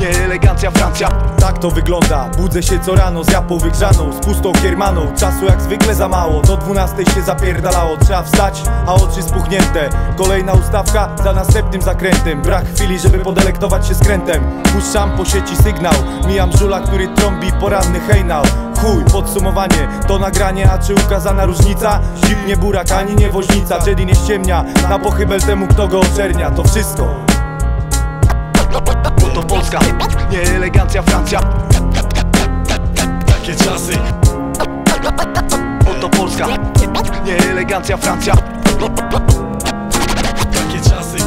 Nie elegancja Francja Tak to wygląda, budzę się co rano z japą wygrzaną Z pustą kiermaną, czasu jak zwykle za mało Do dwunastej się zapierdalało, trzeba wstać, a oczy spuchnięte. Kolejna ustawka za następnym zakrętem. Brak chwili, żeby podelektować się skrętem. Puszczam po sieci sygnał, mijam żula, który trąbi poranny hejnał. Chuj, podsumowanie, to nagranie, a czy ukazana różnica? Zip nie burak, ani nie woźnica, Jedi nie ściemnia Na pochybel temu, kto go oczernia, to wszystko to Polska, nie elegancja Francja. Takie czasy. Bo to Polska, nie elegancja Francja. Takie czasy.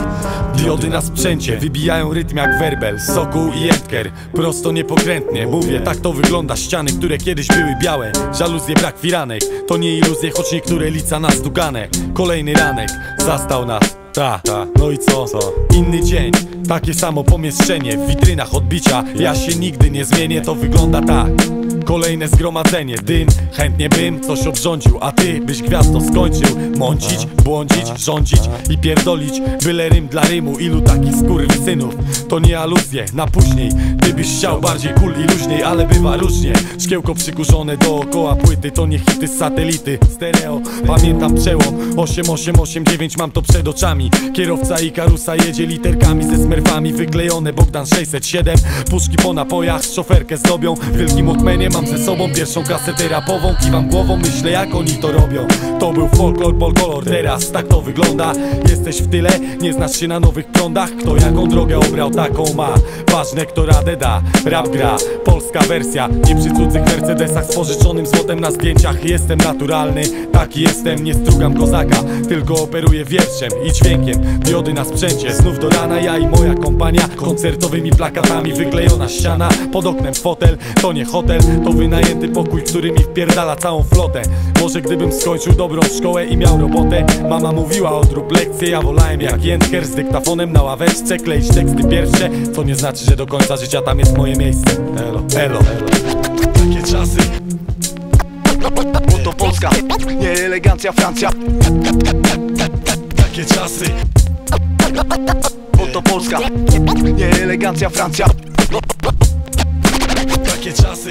Diody na sprzęcie wybijają rytm jak werbel Sokół i Edker, prosto niepokrętnie Mówię, tak to wygląda. Ściany, które kiedyś były białe Żaluzje, brak firanek, to nie iluzje Choć niektóre lica nas dugane Kolejny ranek, zastał nas ta, ta, no i co? co? Inny dzień, takie samo pomieszczenie W witrynach odbicia, ja się nigdy nie zmienię To wygląda tak Kolejne zgromadzenie, dym, chętnie bym coś obrządził A ty byś gwiazdo skończył. Mącić, błądzić, rządzić i pierdolić Byle rym dla rymu, ilu takich synów To nie aluzje, na później. Ty byś chciał bardziej kul i luźniej, ale bywa różnie. Szkiełko przykurzone dookoła płyty To nie hity z satelity, stereo Pamiętam przełom. 8889 mam to przed oczami. Kierowca i karusa jedzie literkami ze smerfami. Wyklejone Bogdan 607 Puszki po napojach, szoferkę zdobią. Wielkim Walkmanie mam ze sobą pierwszą kasetę rapową Kiwam głową, myślę jak oni to robią To był folklor, polkolor, teraz tak to wygląda. Jesteś w tyle, nie znasz się na nowych prądach. Kto jaką drogę obrał, taką ma. Ważne kto radę da, rap gra Polska wersja, nie przy cudzych Mercedesach Z pożyczonym złotem na zdjęciach. Jestem naturalny, taki jestem. Nie strugam kozaka, tylko operuję wierszem I dźwiękiem, diody na sprzęcie Znów do rana, ja i moja kompania Koncertowymi plakatami. Wyklejona ściana Pod oknem fotel, to nie hotel To wynajęty pokój, który mi wpierdala całą flotę. Może gdybym skończył dobrą szkołę i miał robotę. Mama mówiła odrób lekcje, ja wolałem jak Jędker Z dyktafonem na ławeczce, kleić teksty pierwsze Co nie znaczy, że do końca życia tam jest moje miejsce. Elo, elo, elo. Takie czasy. Bo to Polska, nie elegancja Francja. Takie czasy. Bo to Polska, nie elegancja Francja. Takie czasy